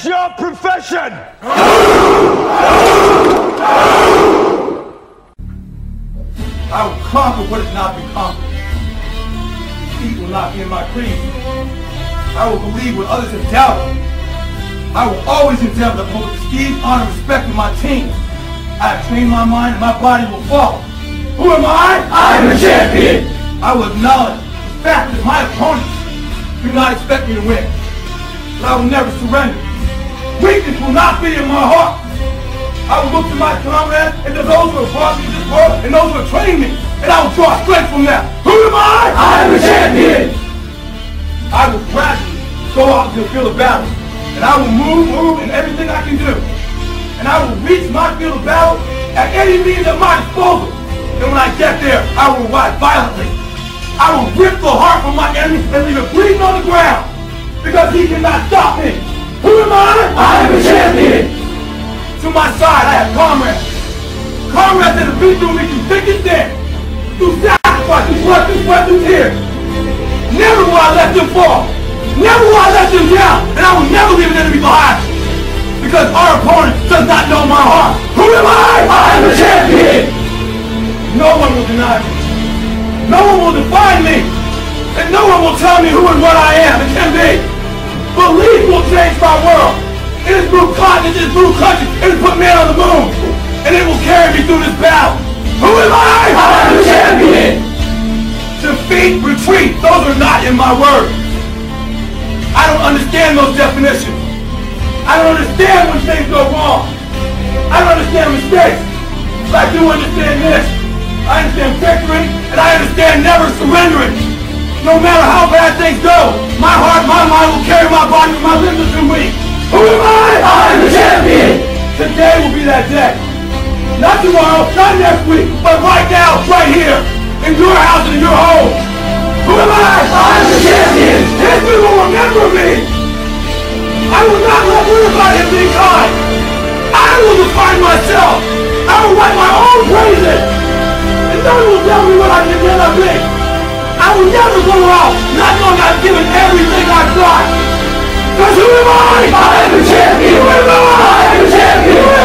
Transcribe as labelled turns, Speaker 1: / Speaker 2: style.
Speaker 1: is your profession?
Speaker 2: I will conquer what has not been conquered. Defeat will not be in my creed. I will believe what others have doubted. I will always endeavor to uphold prestige, honor, and respect in my team. I have trained my mind and my body will follow. Who am I?
Speaker 3: I am a champion.
Speaker 2: I will acknowledge the fact that my opponents do not expect me to win. But I will never surrender. Weakness will not be in my heart. I will look to my comrades and to those who have brought me this world and those who have trained me, and I will draw strength from them. Who am I?
Speaker 3: I am a champion.
Speaker 2: I will gradually go out to the field of battle, and I will move, move in everything I can do. And I will reach my field of battle at any means at my disposal. And when I get there, I will ride violently. I will rip the heart from my enemy and leave it bleeding on the ground. Because he cannot stop me. Who am I?
Speaker 3: I am a champion.
Speaker 2: To my side, I have comrades. Comrades that have been through me through thick and thin. Through sacrifice, through blood, through sweat, through tears. Never will I let them fall. Never will I let them down. And I will never leave an enemy behind. Because our opponent does not know my heart. Who am I?
Speaker 3: I am a champion.
Speaker 2: No one will deny me. No one will define me. And no one will tell me who and what I am and can be. Belief will change my world. It has moved continents, it has moved countries, it has put man on the moon. And it will carry me through this battle. Who am I?
Speaker 3: I am a champion.
Speaker 2: Defeat, retreat, those are not in my words. I don't understand those definitions. I don't understand when things go wrong. I don't understand mistakes. But I do understand this. I understand victory, and I understand never surrendering. No matter how bad things go, my heart, my mind will carry my body when my limbs too weak. Who am I?
Speaker 3: I am a champion.
Speaker 2: Today will be that day. Not tomorrow, not next week, but right now, right here, in your house and in your home. Who am I?
Speaker 3: I am a champion.
Speaker 2: History will remember me. I will not let anybody been kind. I will define myself. I will write my own praises. And no one will tell me what will never go out not knowing I've given everything I've got. Because who am I?
Speaker 3: I am a champion.
Speaker 2: Who am I?
Speaker 3: I am a champion.